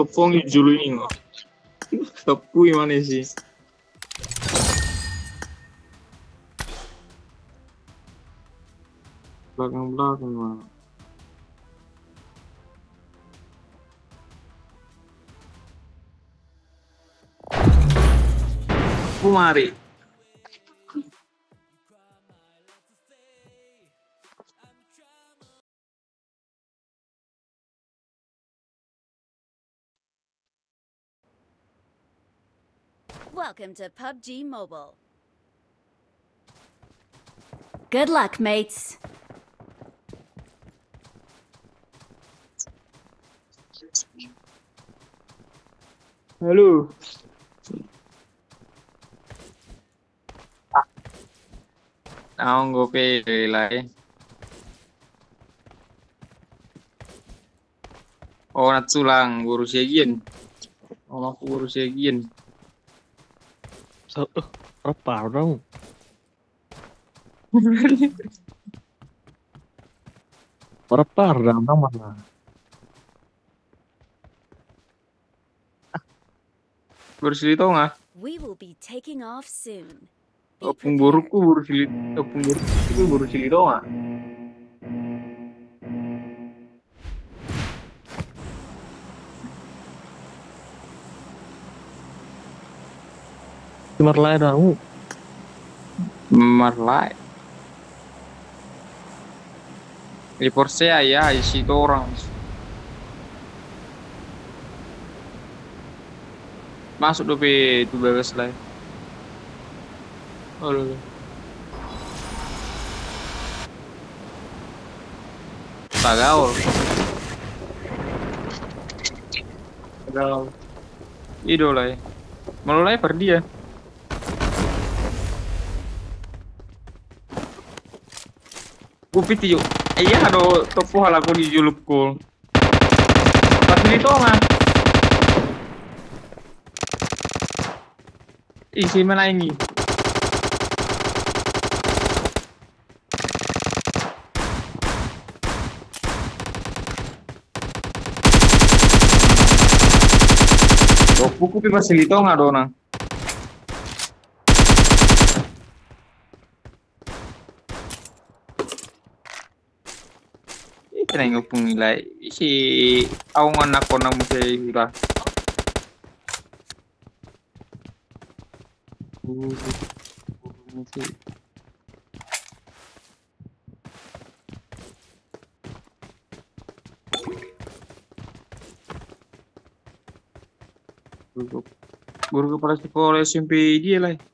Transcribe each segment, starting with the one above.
topong julu ini Tepui mana sih? Belakang-belakang mana? Kumari. Welcome to PUBG Mobile. Good luck, mates. Halo. Ah, gue pilih lah ya. Oh, natsulang, guru siagin. Oh, aku guru siagin. Sao nó bảo đâu. Berapa orang mana? Guru silito nga. We will be taking off soon. Be Oh, pengguruku prepared. guru silito. Oh, Timur lain kamu. Marlai. Report saya ya, isi itu orang. Masuk DP itu bebas lah. Oh. Tak gaul. Gaul. Idola ya. Mulai pergi ya. Kupit yuk. Iya do topo hal aku di julupku. Pas dito nga. Isi mana ini? Topo kupi masih dito nga. Yung pong nila. Si awan ako na mo sa. Guru guru kepala sekolah SMP dia lah.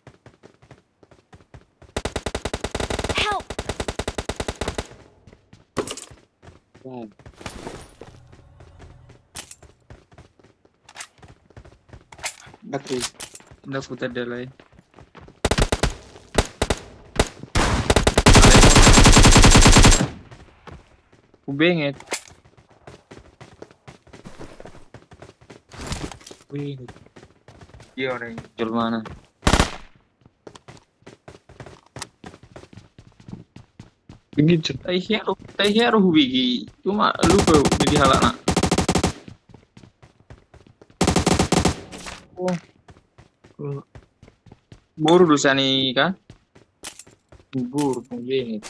Anda putar dia lah. Kubenget. Wih. Iya orang jual mana? Hero, tai hero hubigi. Cuma lu kau jadi halak nak. Oh. Buru dosa nih kan? Buru kubenget.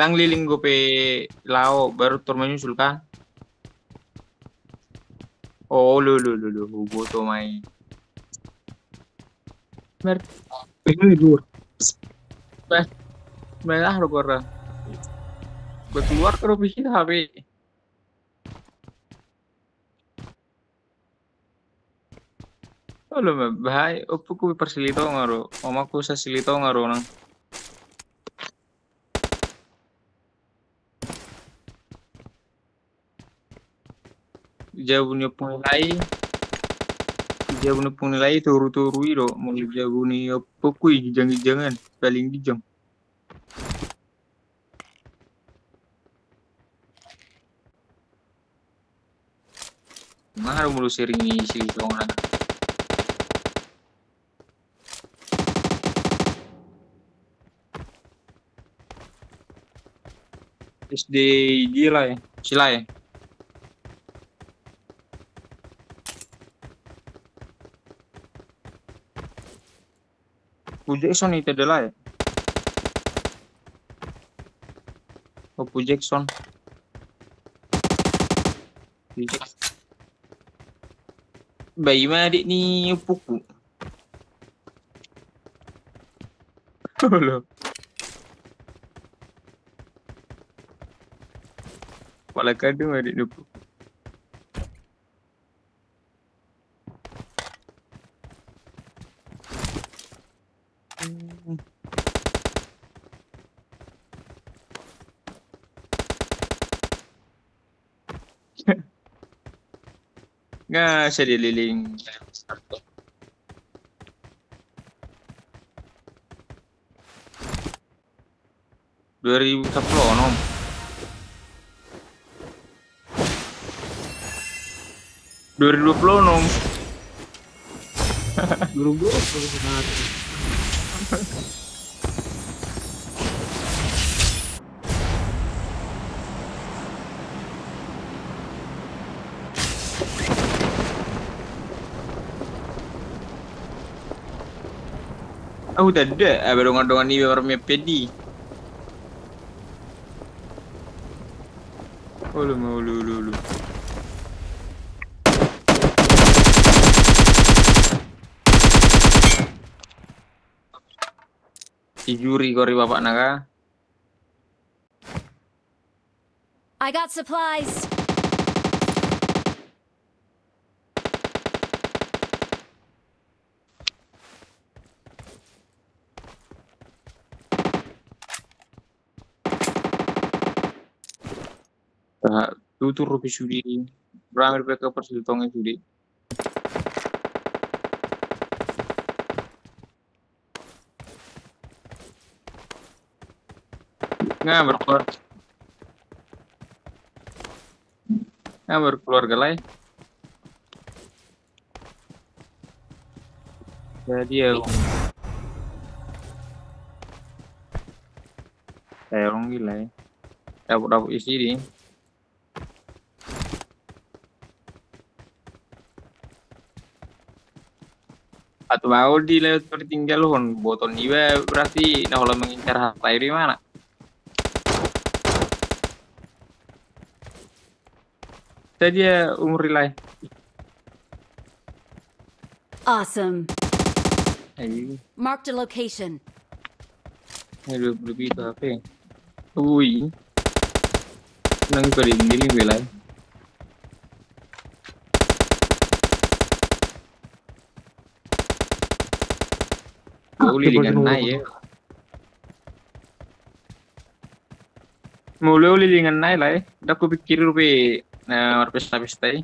Tang liling gue pe lao baru tur menyusul kah? Oh lu lu lu lu mai. Mer Ini dur. merah lo korra. Gue keluar ke robis HP. Oh lu bahaya. Opo ko persilito ngaro. Oma ko sa silito ngaro nang. jabuni lain. jabuni punilai turu-turu iro mau jabuni apa kui jangan-jangan paling dijang Mahal mulu sering isi dongan. SD gila ya, sila ya. Jackson itu adalah ya. Oh, Pu Jackson. Pu Jackson. Bayi mah adik ni puku. Loh. Kepala kadung adik ni puku. Nga siya dililing. Dua ribu sepuluh nom. Dua ribu dua puluh nom. Buru-buru terus mati. Aku tak ada. Ah, baru ngadongan ni mepedi. Ulu mau ulu ulu ulu. Si juri kori bapak naga. I got supplies. Tutur rupi sudi. Ramir mereka persiltongan sudi. Nggak berkeluar. Nggak berkeluarga lain. Jadi ya. Eh, orang gila ya. Dapat-dapat isi ini. Atau mau di lewat tertinggal hon. Boton iba berarti. Nah kalau mengincar harta di mana? Ya umur nilai Awesome. ayo Marked a location. ayo lebih apa ya? Ui. Nang ko rin dilim bilay. Uli dengan naik ya. Muli uli dengan naik lah ya. Udah aku pikir rupi nah pesta-pesta ya.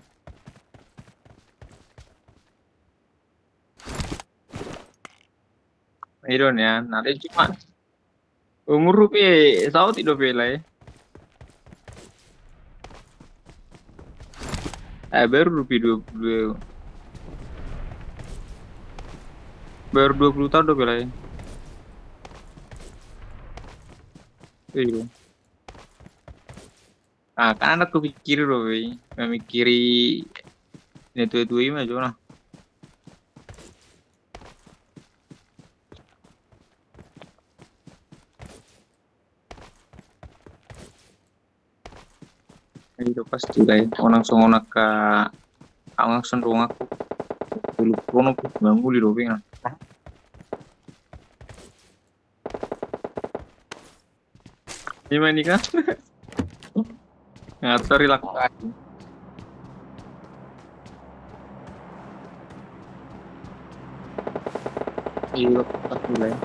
Iron ya, nanti cuma umur rupi sao tidak bela ya. Eh baru rupi dua puluh baru 20 tahun udah bela ya. Iya. Ah, kan anak kepikir loh, Bey. Memikiri ini tuh itu ini aja lah. Itu pasti lah. Orang songonak ka ang sendung aku. Dulu kono banguli loh, Bey. Gimana nih kan? Ngatur lakukan. Iya, pas mulai.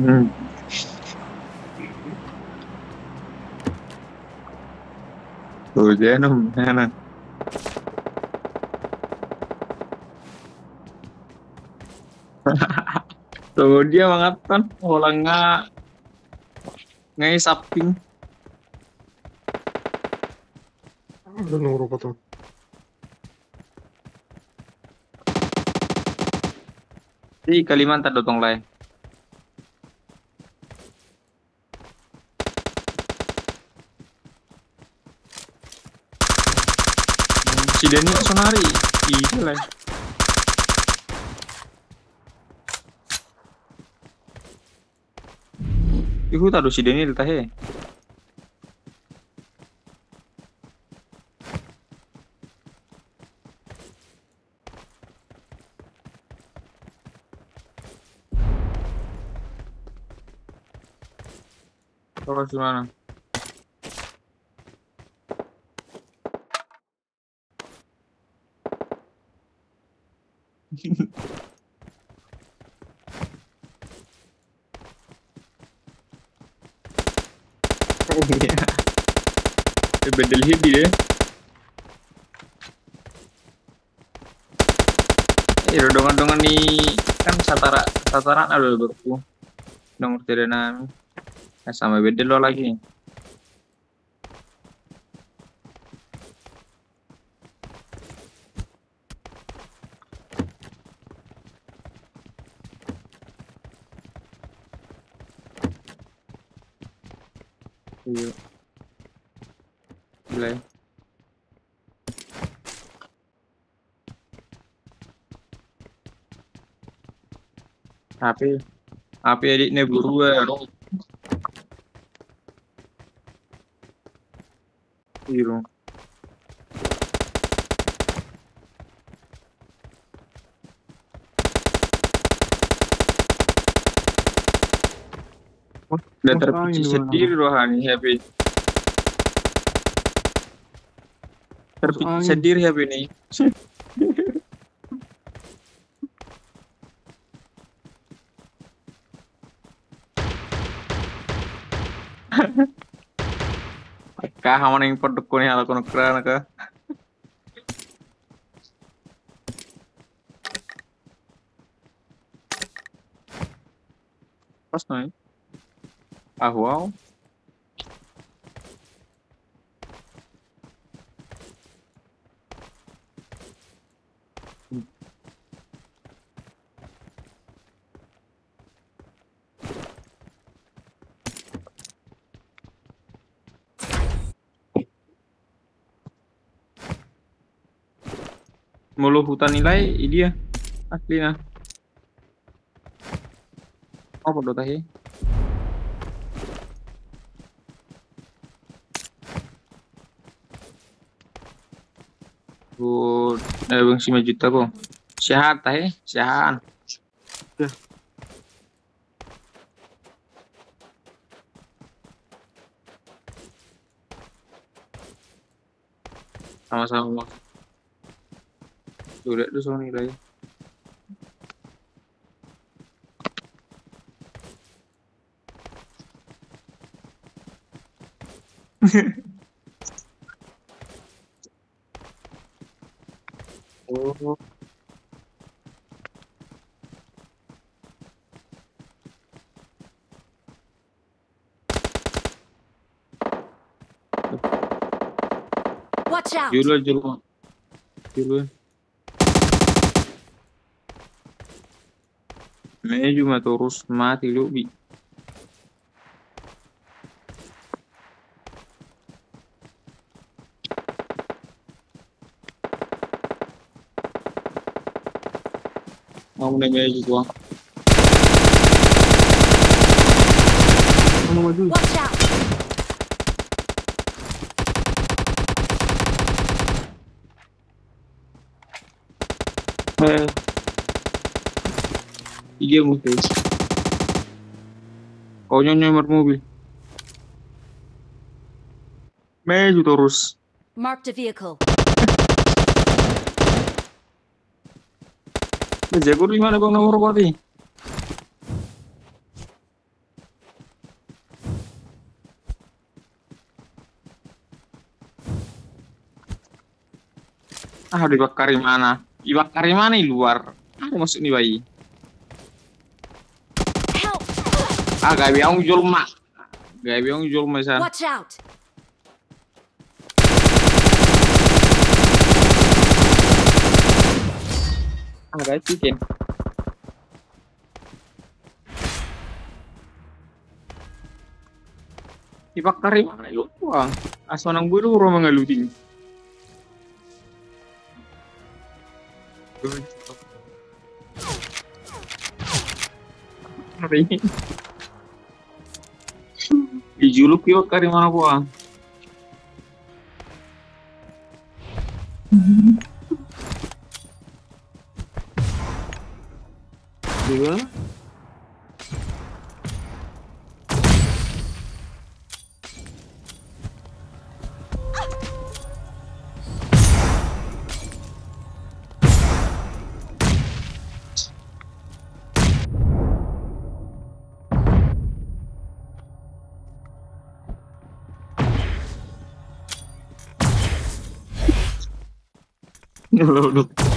Hmm. Tuh, jangan, dia mengatakan orangnya Ngay saping. Udah nunggu tuh. Di Kalimantan dotong lai. Si Denny Sonari. Iya lai. Ihu tado si Denny tahe. Terus gimana? Bedel hibi deh. Eh, dongan-dongan nih kan satara sataran ada berku. Nomor tidak nami. Eh, sama bedel lo lagi. Iya. Gila ya. HP HP editnya buru ya. Iya. Wah, udah angin sendiri rohani HP. Terpicit angin. sendiri HP ini. Kah mana yang produk ko ni hal kono kerana ka? Pas na eh. Ah, wow. Mulu hutan nilai ini dia asli nah. Apa do tahi? Good. Eh, bang si juta ko. Sehat tahi, sehat. Ya. Sama-sama. Sudah tuh soal nilai. Oh. Watch out! Julu julu. Julu. Meio cuma terus mati lu bi. Mau nih meio gua. Kamu maju. Watch Eh. Iya mungkin. Kau nyamar mobil. Meio terus. Marked a vehicle. Jago di mana bang nomor berapa Ah, dibakar di mana? Dibakar di mana di luar? Ah, masuk nih bayi. Ah, gak biang jual mak. Gaya biang jual masa. Watch out! Ada chicken. Ipakari mana lu tuang? Aso nang buru ro mga luding. Dijuluk yuk kari mana gua? Dua. Lu